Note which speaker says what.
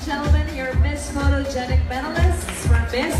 Speaker 1: and gentlemen, your Miss Photogenic medalists from Miss